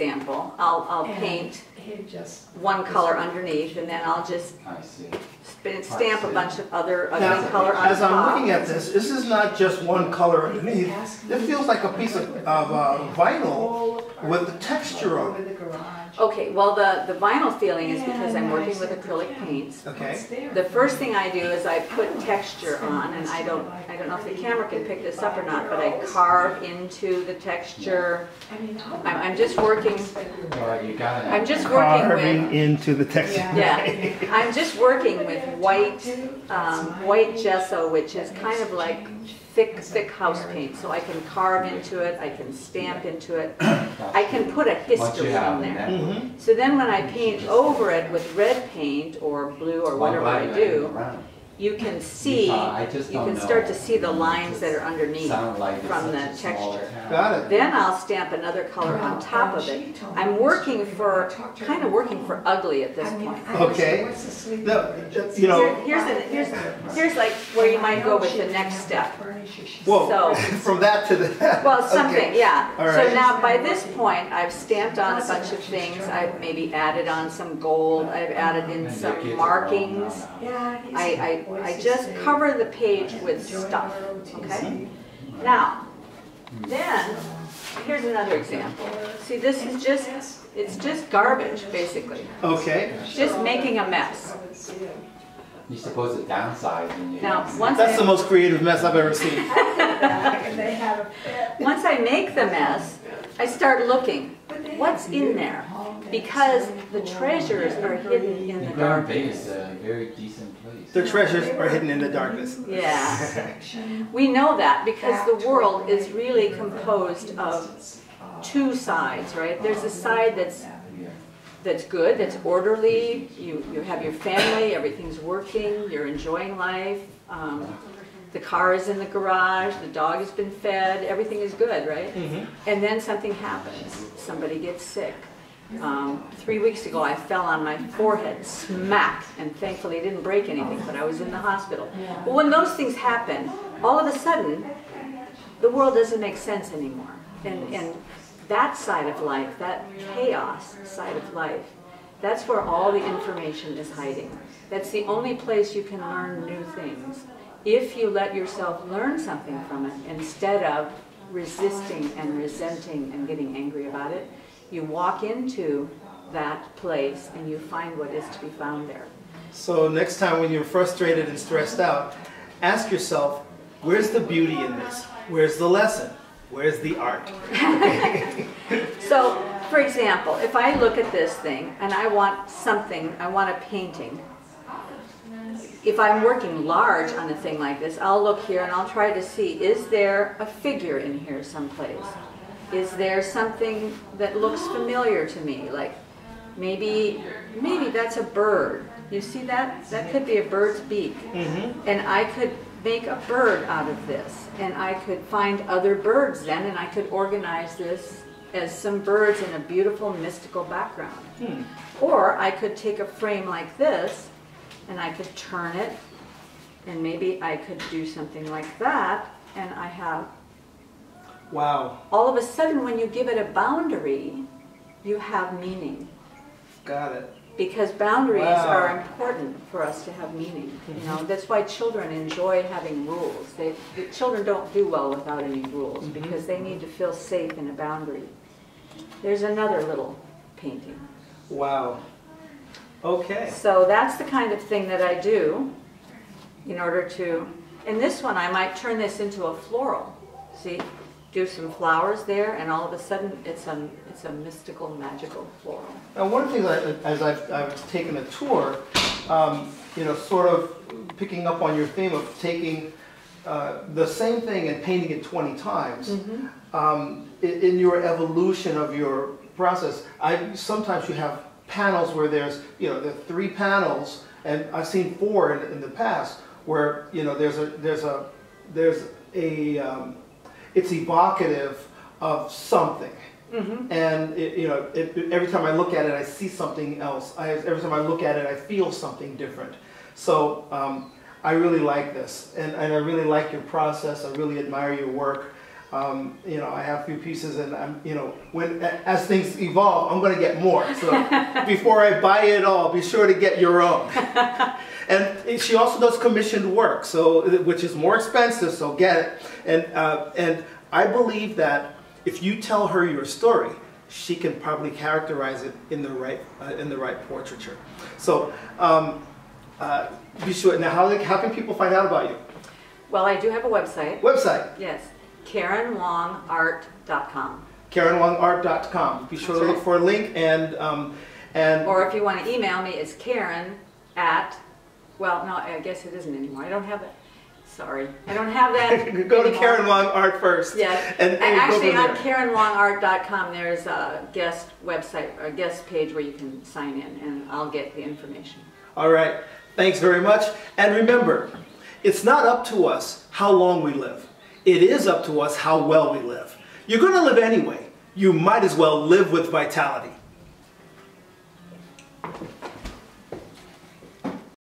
example, I'll, I'll And paint he just. one color underneath and then I'll just I see. Sp- stamp a bunch of other Now, color on as I'm looking at this, this is not just one color underneath. This feels like a piece of, of uh, vinyl with the texture on it. Okay, well, the, the vinyl feeling is because I'm working with acrylic paints. Okay? The first thing I do is I put texture on, and I don't, I don't know if the camera can pick this up or not, but I carve into the texture. I mean, how- I'm, I'm just working, Well, you gotta. I'm just working Carving with, into the texture. yeah, I'm just working with white, um, white gesso, which is kind of like thick, thick house paint. So I can carve into it, I can stamp into it, I can put a history on there. So then when I paint over it with red paint or blue or whatever I do? You can see, you I just don't can know. start to see the lines that are underneath Sound like it's from such the a small texture. town. Got it. Then I'll stamp another color on top of it. I'm working for, kind of working for ugly at this point. Okay. what's the sleep- you know- Here's, the- here's, here's like where you might go with the next step. Whoa, So- from that to that. Well, something, Okay. yeah. All So right. now, by this point, I've stamped on a bunch of things. I've maybe added on some gold. I've added in And the kids some are markings. now. Yeah. I, I, I just cover the page with stuff, okay? Now, then, here's another example. See, this is just, it's just garbage, basically. Okay, Just making a mess. You're supposed to downsize and you. Now, once that's the most creative mess I've ever seen. And they had a fit. once I make the mess, I start looking, what's in there? Because the treasures are hidden in the Grand dark. Bay is a very decent place. The treasures are hidden in the darkness. Yeah, we know that because the world is really composed of two sides, right? There's a side that's that's good, that's orderly, you, you have your family, everything's working, you're enjoying life, um, the car is in the garage, the dog has been fed, everything is good, right? Mhm. And then something happens, somebody gets sick. Um, three weeks ago, I fell on my forehead, smack, and thankfully it didn't break anything, but I was in the hospital. But when those things happen, all of a sudden, the world doesn't make sense anymore. And, and that side of life, that chaos side of life, that's where all the information is hiding. That's the only place you can learn new things. If you let yourself learn something from it instead of resisting and resenting and getting angry about it, you walk into that place and you find what is to be found there. So next time when you're frustrated and stressed out, ask yourself, where's the beauty in this? Where's the lesson? Where's the art? So, for example, if I look at this thing and I want something, I want a painting. If I'm working large on a thing like this, I'll look here and I'll try to see, is there a figure in here someplace? Is there something that looks familiar to me? Like maybe, maybe that's a bird. You see that? That could be a bird's beak. Mm-hmm. And I could make a bird out of this. And I could find other birds then, and I could organize this as some birds in a beautiful mystical background. Hmm. Or I could take a frame like this, and I could turn it, and maybe I could do something like that, and I have, Wow, all of a sudden, when you give it a boundary, you have meaning. got it. Because boundaries Wow. are important for us to have meaning. You know, that's why children enjoy having rules. They, the children don't do well without any rules Mhm. because they need to feel safe in a boundary. There's another little painting. Wow. Okay. So that's the kind of thing that I do in order to, in this one, I might turn this into a floral. See, do some flowers there, and all of a sudden, it's a, it's a mystical, magical floral. Now, one of the things I, as I've, I've taken a tour, um, you know, sort of picking up on your theme of taking uh, the same thing and painting it 20 times, um, in, in your evolution of your process, I sometimes you have panels where there's, you know, there are three panels, and I've seen four in, in the past where, you know, there's a, there's a, there's a, um, it's evocative of something. And it, you know, it, it- every time I look at it, I see something else. I, every time I look at it, I feel something different. So um, I really like this, and, and I really like your process. I really admire your work. Um, you know, I have a few pieces, and I'm, you know, when as things evolve, I'm going to get more. So before I buy it all, be sure to get your own. And she also does commissioned work, so which is more expensive. So get it. And uh, and I believe that if you tell her your story, she can probably characterize it in the right uh, in the right portraiture. So um, uh, be sure. Now, how how can people find out about you? Well, I do have a website. Website Yes, KarenWongArt.com. KarenWongArt.com. Be sure That's to look for a link and um, and Or if you want to email me, it's Karen at, well, no, I guess it isn't anymore. I don't have it. Sorry, I don't have that. go to anymore. Karen Wong Art first. Yeah, And, and and actually on. KarenWongArt.com, there's a guest website, a guest page where you can sign in, and I'll get the information. All right. Thanks very much. And remember, it's not up to us how long we live it is up to us how well we live. You're going to live anyway. You might as well live with vitality.